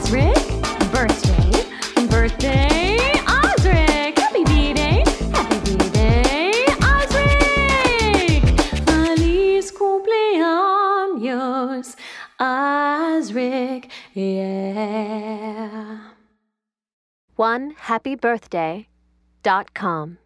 Osric. Birthday, birthday, Osric. Happy B-Day, happy B-Day, Osric. Feliz cumpleaños, Osric. Yeah. One happy birthday dot com.